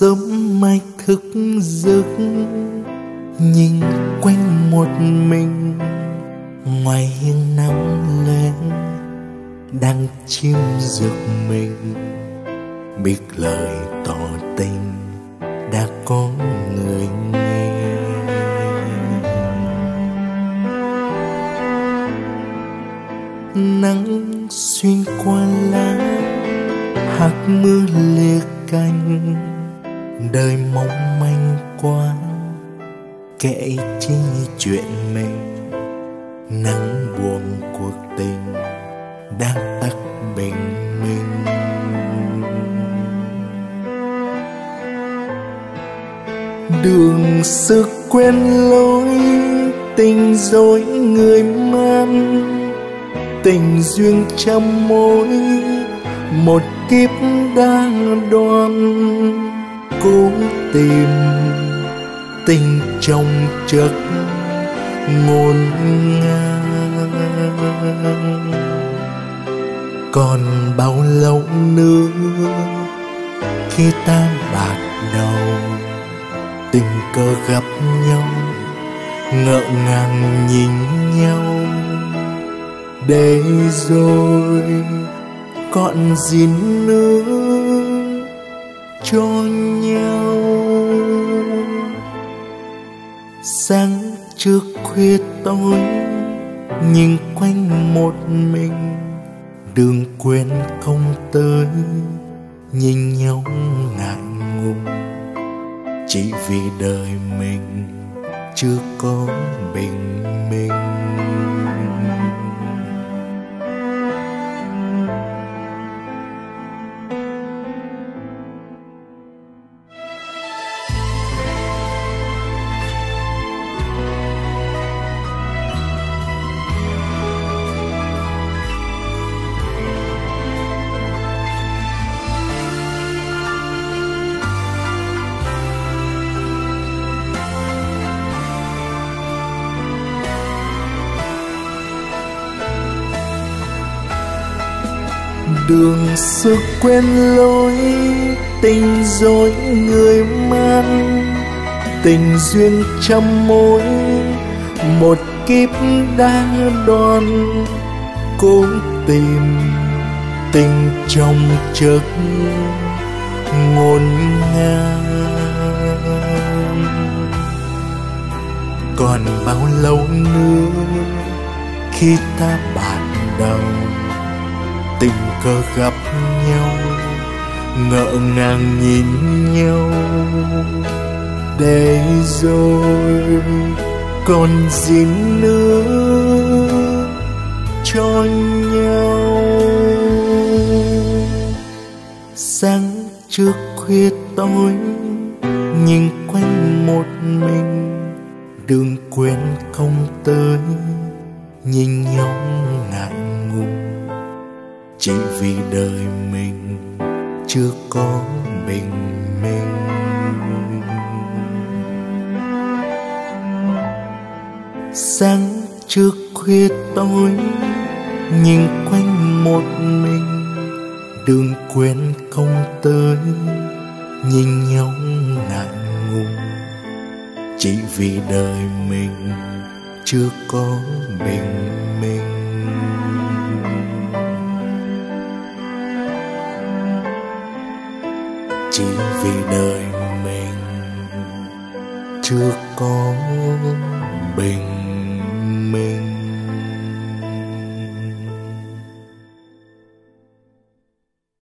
sớm mai thức giấc, nhìn quanh một mình. Ngoài hiên nắng lên, đang chim giật mình. Biết lời tỏ tình đã có người nghe. Nắng xuyên qua lá, hạt mưa lê cành đời mong manh quá. Kể chi chuyện mình, nắng buồn cuộc tình đang tắt bình minh. Đường xưa quen lối tình dối người man, tình duyên trăm mối một kiếp đang đoan cố tìm tình trong chất ngôn ngang. Còn bao lâu nữa khi ta bạc đầu, tình cờ gặp nhau, ngỡ ngàng nhìn nhau. Để rồi còn gì nữa? Cho nhau. Sáng trước khuya tối, nhìn quanh một mình, đường quên không tới, nhìn nhau ngại ngùng. Chỉ vì đời mình chưa có bình đường xưa quen lối tình dối người man. Tình duyên trăm mối, một kiếp đã đoan cố tìm tình trong chợt ngôn ngang. Còn bao lâu nữa khi ta bạn đầu tình cờ gặp nhau, ngỡ ngàng nhìn nhau. Để rồi còn gì nữa cho nhau. Sáng trước khuya tối, nhìn quanh một mình, đường quên không tới, nhìn nhau ngại ngùng chỉ vì đời mình chưa có bình minh. Sáng trước khuya tối, nhìn quanh một mình, đường quên không tới, nhìn nhau ngại ngùng. Chỉ vì đời mình chưa có bình minh. chưa có bình minh